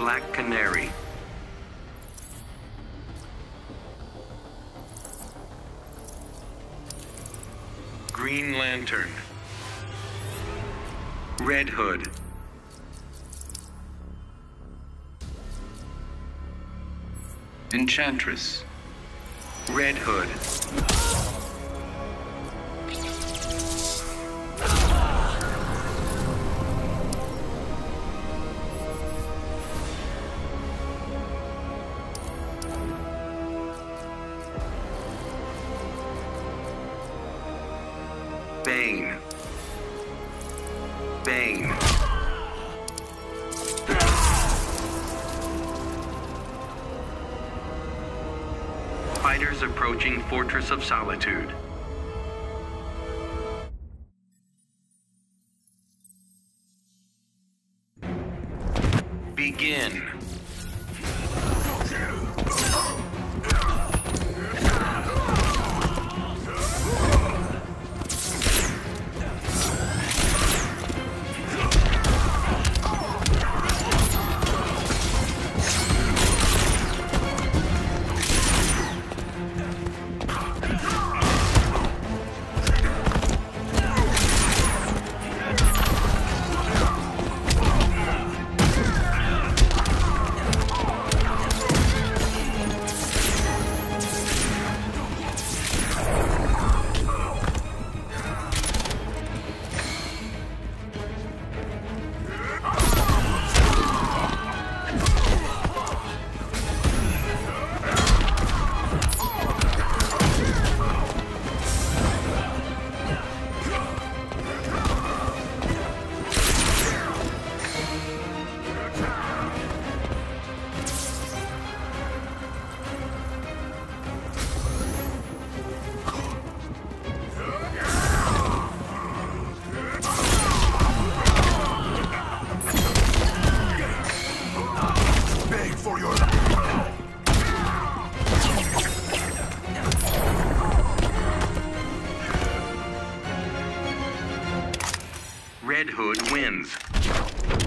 Black Canary. Green Lantern. Red Hood. Enchantress. Red Hood. Bane. Bane. Fighters approaching Fortress of Solitude. Begin. Red Hood wins.